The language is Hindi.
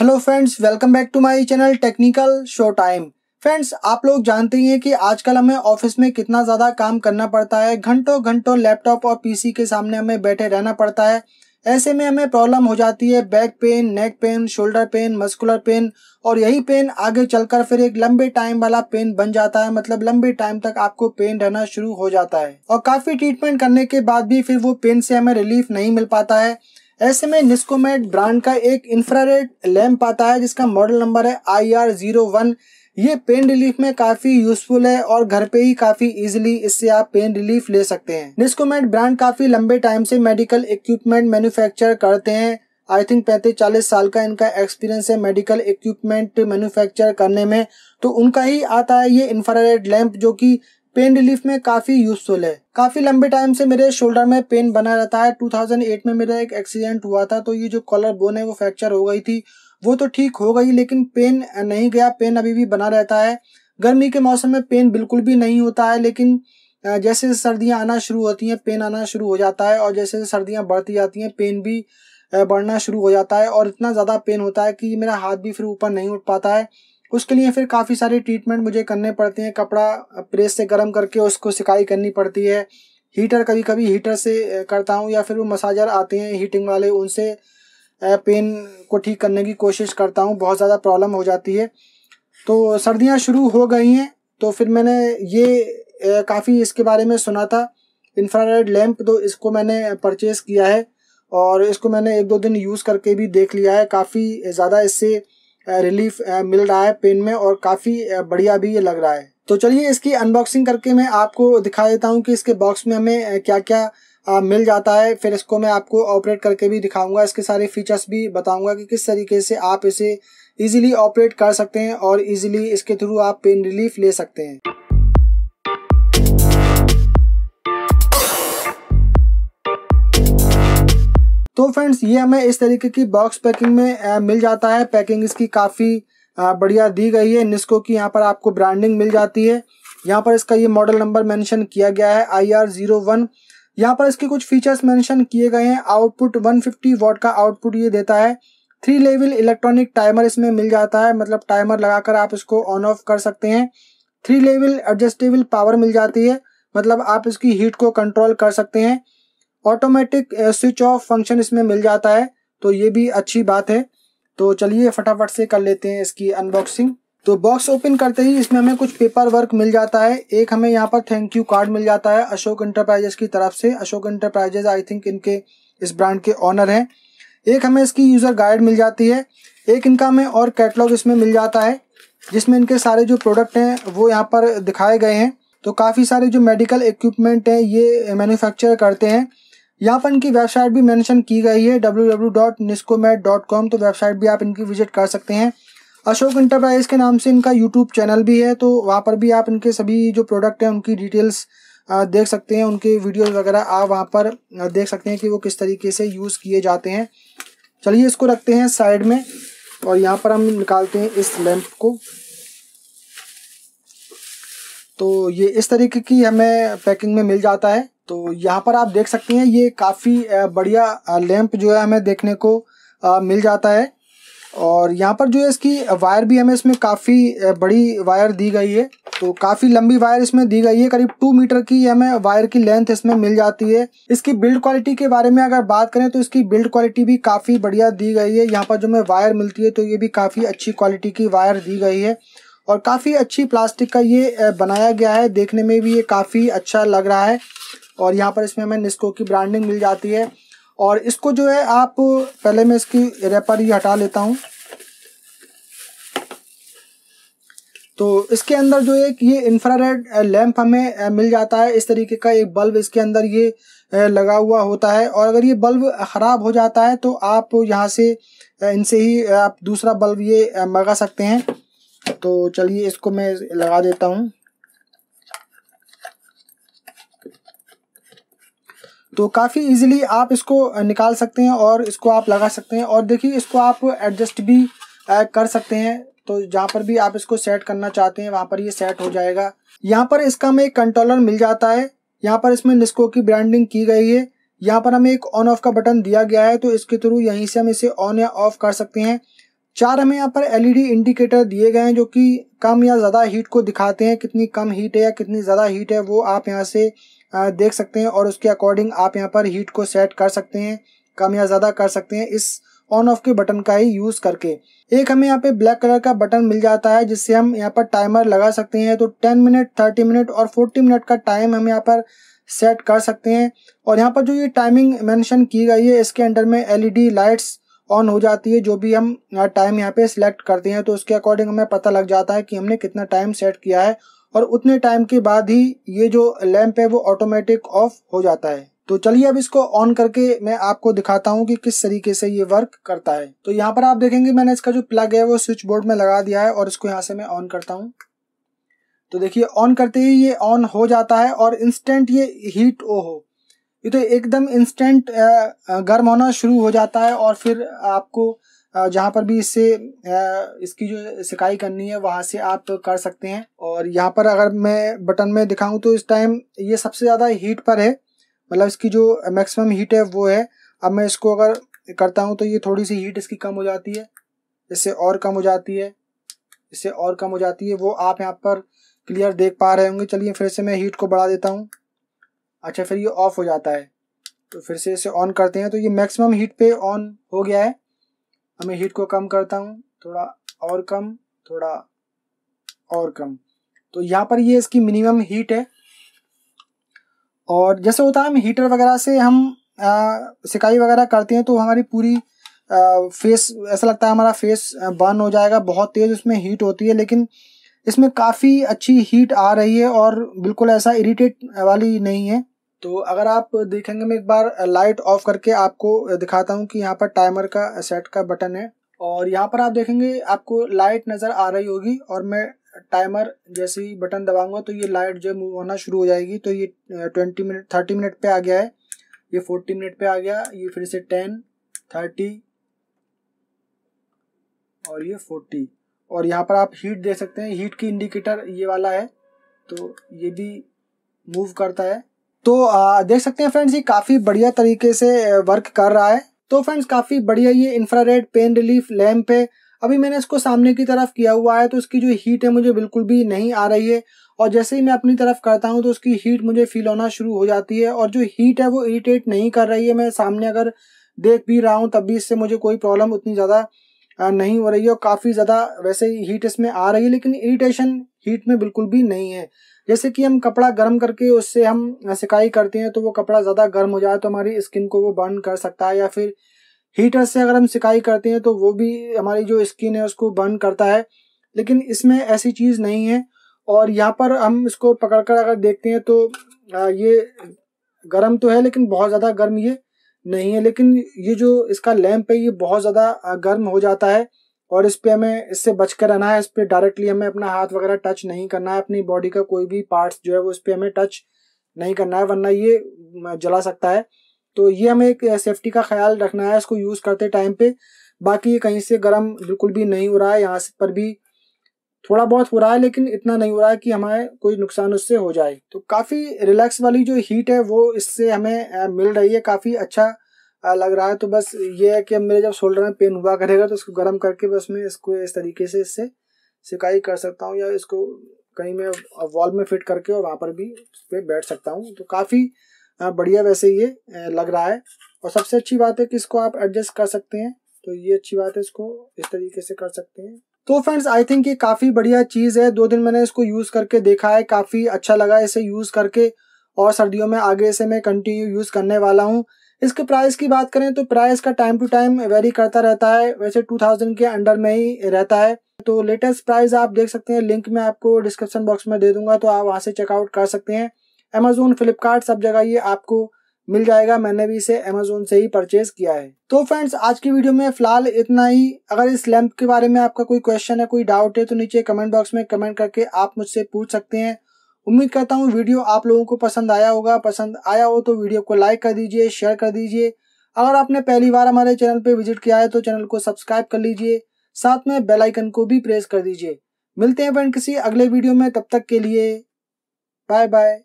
Hello friends welcome back to my channel technical show time friends आप लोग जानते ही हैं कि आजकल हमें ऑफ़िस में कितना ज़्यादा काम करना पड़ता है। घंटों घंटों लैपटॉप और पीसी के सामने हमें बैठे रहना पड़ता है। ऐसे में हमें प्रॉब्लम हो जाती है back pain neck pain shoulder pain muscular pain और यही पेन आगे चलकर फिर एक लंबे टाइम वाला पेन बन जाता है। मतलब लंबे टाइम तक आपको पेन रहना शुरू हो जाता है। और काफ़ी ट्रीटमेंट करने के बाद भी फिर वो पेन से हमें रिलीफ नहीं मिल पाता है। ऐसे में निस्कोमेट ब्रांड का एक इंफ्रारेड लैंप आता है, जिसका मॉडल नंबर है आई आर ज़ीरो वन ये पेन रिलीफ में काफ़ी यूजफुल है और घर पे ही काफ़ी इजीली इससे आप पेन रिलीफ ले सकते हैं। निस्कोमेट ब्रांड काफ़ी लंबे टाइम से मेडिकल इक्विपमेंट मैन्युफैक्चर करते हैं। आई थिंक पैंतीस चालीस साल का इनका एक्सपीरियंस है मेडिकल इक्विपमेंट मैन्युफैक्चर करने में। तो उनका ही आता है ये इंफ्रारेड लैंप जो कि पेन रिलीफ में काफ़ी यूजफुल है। काफ़ी लंबे टाइम से मेरे शोल्डर में पेन बना रहता है। 2008 में मेरा एक एक्सीडेंट हुआ था तो ये जो कॉलर बोन है, वो फ्रैक्चर हो गई थी। वो तो ठीक हो गई, लेकिन पेन नहीं गया। पेन अभी भी बना रहता है। गर्मी के मौसम में पेन बिल्कुल भी नहीं होता है, लेकिन जैसे सर्दियाँ आना शुरू होती हैं पेन आना शुरू हो जाता है। और जैसे सर्दियाँ बढ़ती जाती हैं पेन भी बढ़ना शुरू हो जाता है। और इतना ज़्यादा पेन होता है कि मेरा हाथ भी फिर ऊपर नहीं उठ पाता है। उसके लिए फिर काफ़ी सारे ट्रीटमेंट मुझे करने पड़ते हैं। कपड़ा प्रेस से गर्म करके उसको सिकाई करनी पड़ती है। हीटर कभी कभी हीटर से करता हूँ या फिर वो मसाजर आते हैं हीटिंग वाले, उनसे पेन को ठीक करने की कोशिश करता हूँ। बहुत ज़्यादा प्रॉब्लम हो जाती है। तो सर्दियाँ शुरू हो गई हैं तो फिर मैंने ये काफ़ी इसके बारे में सुना था। इंफ्रारेड लैंप तो इसको मैंने परचेज़ किया है और इसको मैंने एक दो दिन यूज़ करके भी देख लिया है। काफ़ी ज़्यादा इससे रिलीफ मिल रहा है पेन में और काफ़ी बढ़िया भी ये लग रहा है। तो चलिए इसकी अनबॉक्सिंग करके मैं आपको दिखा देता हूँ कि इसके बॉक्स में हमें क्या क्या मिल जाता है। फिर इसको मैं आपको ऑपरेट करके भी दिखाऊँगा। इसके सारे फीचर्स भी बताऊँगा कि किस तरीके से आप इसे इजीली ऑपरेट कर सकते हैं और इजीली इसके थ्रू आप पेन रिलीफ ले सकते हैं। तो फ्रेंड्स, ये हमें इस तरीके की बॉक्स पैकिंग में मिल जाता है। पैकिंग इसकी काफ़ी बढ़िया दी गई है। निस्को की यहाँ पर आपको ब्रांडिंग मिल जाती है। यहाँ पर इसका ये मॉडल नंबर मेंशन किया गया है आई आर ज़ीरो वन यहाँ पर इसके कुछ फीचर्स मेंशन किए गए हैं। आउटपुट 150 वॉट का आउटपुट ये देता है। थ्री लेवल इलेक्ट्रॉनिक टाइमर इसमें मिल जाता है। मतलब टाइमर लगाकर आप इसको ऑन ऑफ़ कर सकते हैं। थ्री लेवल एडजस्टेबल पावर मिल जाती है। मतलब आप इसकी हीट को कंट्रोल कर सकते हैं। ऑटोमेटिक स्विच ऑफ़ फ़ंक्शन इसमें मिल जाता है तो ये भी अच्छी बात है। तो चलिए फटाफट से कर लेते हैं इसकी अनबॉक्सिंग तो बॉक्स ओपन करते ही इसमें हमें कुछ पेपर वर्क मिल जाता है। एक हमें यहाँ पर थैंक यू कार्ड मिल जाता है अशोक इंटरप्राइजेस की तरफ़ से। अशोक इंटरप्राइजेस आई थिंक इनके इस ब्रांड के ऑनर हैं। एक हमें इसकी यूज़र गाइड मिल जाती है। एक इनका हमें और कैटलॉग इसमें मिल जाता है, जिसमें इनके सारे जो प्रोडक्ट हैं, वो यहाँ पर दिखाए गए हैं। तो काफ़ी सारे जो मेडिकल इक्विपमेंट हैं, ये मैन्युफैक्चर करते हैं। यहाँ पर इनकी वेबसाइट भी मेंशन की गई है, www.niscomed.com तो वेबसाइट भी आप इनकी विज़िट कर सकते हैं। अशोक इंटरप्राइज के नाम से इनका यूट्यूब चैनल भी है तो वहाँ पर भी आप इनके सभी जो प्रोडक्ट हैं, उनकी डिटेल्स देख सकते हैं, उनके वीडियोस वगैरह आप वहाँ पर देख सकते हैं कि वो किस तरीके से यूज़ किए जाते हैं। चलिए इसको रखते हैं साइड में, और यहाँ पर हम निकालते हैं इस लैंप को। तो ये इस तरीके की हमें पैकिंग में मिल जाता है। तो यहाँ पर आप देख सकते हैं, ये काफ़ी बढ़िया लैंप जो है हमें देखने को मिल जाता है। और यहाँ पर जो है इसकी वायर भी हमें इसमें काफ़ी बड़ी वायर दी गई है। तो काफ़ी लंबी वायर इसमें दी गई है, करीब टू मीटर की हमें वायर की लेंथ इसमें मिल जाती है। इसकी बिल्ड क्वालिटी के बारे में अगर बात करें तो इसकी बिल्ड क्वालिटी भी काफ़ी बढ़िया दी गई है। यहाँ पर जो हमें वायर मिलती है तो ये भी काफ़ी अच्छी क्वालिटी की वायर दी गई है। और काफ़ी अच्छी प्लास्टिक का ये बनाया गया है। देखने में भी ये काफ़ी अच्छा लग रहा है। और यहाँ पर इसमें हमें निस्को की ब्रांडिंग मिल जाती है। और इसको जो है आप पहले मैं इसकी रेपर ही हटा लेता हूँ। तो इसके अंदर जो एक ये इंफ्रारेड लैंप हमें मिल जाता है। इस तरीके का एक बल्ब इसके अंदर ये लगा हुआ होता है। और अगर ये बल्ब ख़राब हो जाता है तो आप यहाँ से इनसे ही आप दूसरा बल्ब ये मंगा सकते हैं। तो चलिए इसको मैं लगा देता हूँ। तो काफ़ी इजीली आप इसको निकाल सकते हैं और इसको आप लगा सकते हैं। और देखिए, इसको आप एडजस्ट भी कर सकते हैं। तो जहाँ पर भी आप इसको सेट करना चाहते हैं, वहाँ पर ये सेट हो जाएगा। यहाँ पर इसका हमें एक कंट्रोलर मिल जाता है। यहाँ पर इसमें निस्को की ब्रांडिंग की गई है। यहाँ पर हमें एक ऑन ऑफ़ का बटन दिया गया है। तो इसके थ्रू यहीं से हम इसे ऑन या ऑफ़ कर सकते हैं। चार हमें यहाँ पर एलईडी इंडिकेटर दिए गए हैं, जो कि कम या ज़्यादा हीट को दिखाते हैं। कितनी कम हीट है या कितनी ज़्यादा हीट है, वो आप यहाँ से देख सकते हैं और उसके अकॉर्डिंग आप यहाँ पर हीट को सेट कर सकते हैं, कम या ज़्यादा कर सकते हैं इस ऑन ऑफ़ के बटन का ही यूज़ करके। एक हमें यहाँ पे ब्लैक कलर का बटन मिल जाता है, जिससे हम यहाँ पर टाइमर लगा सकते हैं। तो 10 मिनट 30 मिनट और 40 मिनट का टाइम हम यहाँ पर सेट कर सकते हैं। और यहाँ पर जो ये टाइमिंग मेंशन की गई है, इसके अंडर में एलईडी लाइट्स ऑन हो जाती है, जो भी हम टाइम यहाँ पे सिलेक्ट करते हैं। तो उसके अकॉर्डिंग हमें पता लग जाता है कि हमने कितना टाइम सेट किया है। और उतने टाइम के बाद ही ये जो लैंप है वो ऑटोमेटिक ऑफ़ हो जाता है। तो चलिए अब इसको ऑन करके मैं आपको दिखाता हूँ कि किस तरीके से ये वर्क करता है। तो यहाँ पर आप देखेंगे मैंने इसका जो प्लग है वो स्विच बोर्ड में लगा दिया है और इसको यहाँ से मैं ऑन करता हूँ। तो देखिए ऑन करते ही ये ऑन हो जाता है और इंस्टेंट ये हीट ओ हो। ये तो एकदम इंस्टेंट गर्म होना शुरू हो जाता है और फिर आपको जहाँ पर भी इससे इसकी जो सिकाई करनी है, वहाँ से आप तो कर सकते हैं। और यहाँ पर अगर मैं बटन में दिखाऊँ तो इस टाइम ये सबसे ज़्यादा हीट पर है। मतलब इसकी जो मैक्सिमम हीट है वो है। अब मैं इसको अगर करता हूँ तो ये थोड़ी सी हीट इसकी कम हो जाती है। इससे और कम हो जाती है। इससे और कम हो जाती है। वो आप यहाँ पर क्लियर देख पा रहे होंगे। चलिए फिर से मैं हीट को बढ़ा देता हूँ। अच्छा फिर ये ऑफ़ हो जाता है। तो फिर से इसे ऑन करते हैं। तो ये मैक्सिमम हीट पे ऑन हो गया है। अब मैं हीट को कम करता हूँ थोड़ा और कम थोड़ा और कम। तो यहाँ पर ये इसकी मिनिमम हीट है। और जैसे होता है हम हीटर वगैरह से हम सिकाई वगैरह करते हैं तो हमारी पूरी आ, फेस ऐसा लगता है हमारा फेस बर्न हो जाएगा बहुत तेज़ उसमें हीट होती है लेकिन इसमें काफ़ी अच्छी हीट आ रही है और बिल्कुल ऐसा इरिटेट वाली नहीं है। तो अगर आप देखेंगे, मैं एक बार लाइट ऑफ़ करके आपको दिखाता हूँ कि यहाँ पर टाइमर का सेट का बटन है। और यहाँ पर आप देखेंगे, आपको लाइट नज़र आ रही होगी और मैं टाइमर जैसे ही बटन दबाऊँगा तो ये लाइट जो मूव होना शुरू हो जाएगी। तो ये ट्वेंटी मिनट थर्टी मिनट पे आ गया है। ये फोर्टी मिनट पे आ गया। ये फिर से टेन थर्टी और ये फोर्टी और यहाँ पर आप हीट दे सकते हैं। हीट की इंडिकेटर ये वाला है। तो ये भी मूव करता है। तो आ, देख सकते हैं फ्रेंड्स ये काफ़ी बढ़िया तरीके से वर्क कर रहा है। तो फ्रेंड्स काफ़ी बढ़िया ये इंफ्रारेड पेन रिलीफ लैम्प है। अभी मैंने इसको सामने की तरफ़ किया हुआ है तो इसकी जो हीट है मुझे बिल्कुल भी नहीं आ रही है। और जैसे ही मैं अपनी तरफ़ करता हूँ तो उसकी हीट मुझे फील होना शुरू हो जाती है। और जो हीट है वो इरीटेट नहीं कर रही है। मैं सामने अगर देख भी रहा हूँ तब भी इससे मुझे कोई प्रॉब्लम उतनी ज़्यादा नहीं हो रही है। और काफ़ी ज़्यादा वैसे हीट इसमें आ रही है लेकिन इरिटेशन हीट में बिल्कुल भी नहीं है। जैसे कि हम कपड़ा गर्म करके उससे हम सिकाई करते हैं तो वो कपड़ा ज़्यादा गर्म हो जाए तो हमारी स्किन को वो बर्न कर सकता है या फिर हीटर से अगर हम सिकाई करते हैं तो वो भी हमारी जो स्किन है उसको बर्न करता है। लेकिन इसमें ऐसी चीज़ नहीं है और यहाँ पर हम इसको पकड़ कर अगर देखते हैं तो ये गर्म तो है लेकिन बहुत ज़्यादा गर्म ये नहीं है। लेकिन ये जो इसका लैम्प है, ये बहुत ज़्यादा गर्म हो जाता है। और इस पर हमें, इससे बच कर रहना है, इस पर डायरेक्टली हमें अपना हाथ वगैरह टच नहीं करना है, अपनी बॉडी का कोई भी पार्ट्स जो है वो इस पर हमें टच नहीं करना है, वरना ये जला सकता है। तो ये हमें एक सेफ्टी का ख्याल रखना है इसको यूज़ करते टाइम पे। बाकी ये कहीं से गर्म बिल्कुल भी नहीं हो रहा है, यहाँ पर भी थोड़ा बहुत हो रहा है, लेकिन इतना नहीं हो रहा है कि हमारे कोई नुकसान उससे हो जाए। तो काफ़ी रिलैक्स वाली जो हीट है वो इससे हमें मिल रही है, काफ़ी अच्छा लग रहा है तो बस ये है कि मेरे जब शोल्डर में पेन हुआ करेगा तो उसको गर्म करके बस मैं इसको इस तरीके से इससे सिकाई कर सकता हूँ या इसको कहीं मैं वॉल में फिट करके और वहाँ पर भी उस पर बैठ सकता हूँ। तो काफ़ी बढ़िया वैसे ये लग रहा है। और सबसे अच्छी बात है कि इसको आप एडजस्ट कर सकते हैं। तो ये अच्छी बात है, इसको इस तरीके से कर सकते हैं। तो फ्रेंड्स आई थिंक ये काफ़ी बढ़िया चीज़ है। दो दिन मैंने इसको यूज़ करके देखा है, काफ़ी अच्छा लगा इसे यूज़ करके। और सर्दियों में आगे से मैं कंटिन्यू यूज़ करने वाला हूँ। इसके प्राइस की बात करें तो प्राइस का टाइम टू टाइम वेरी करता रहता है। वैसे 2000 के अंडर में ही रहता है। तो लेटेस्ट प्राइस आप देख सकते हैं लिंक मैं आपको डिस्क्रिप्शन बॉक्स में दे दूँगा तो आप वहाँ से चेकआउट कर सकते हैं। अमेजोन फ्लिपकार्ट सब जगह ये आपको मिल जाएगा। मैंने भी इसे अमेजोन से ही परचेज किया है। तो फ्रेंड्स आज की वीडियो में फ़िलहाल इतना ही। अगर इस लैंप के बारे में आपका कोई क्वेश्चन है कोई डाउट है तो नीचे कमेंट बॉक्स में कमेंट करके आप मुझसे पूछ सकते हैं। उम्मीद करता हूँ वीडियो आप लोगों को पसंद आया होगा। पसंद आया हो तो वीडियो को लाइक कर दीजिए, शेयर कर दीजिए। अगर आपने पहली बार हमारे चैनल पर विज़िट किया है तो चैनल को सब्सक्राइब कर लीजिए। साथ में बेल आइकन को भी प्रेस कर दीजिए। मिलते हैं फ्रेंड किसी अगले वीडियो में। तब तक के लिए बाय बाय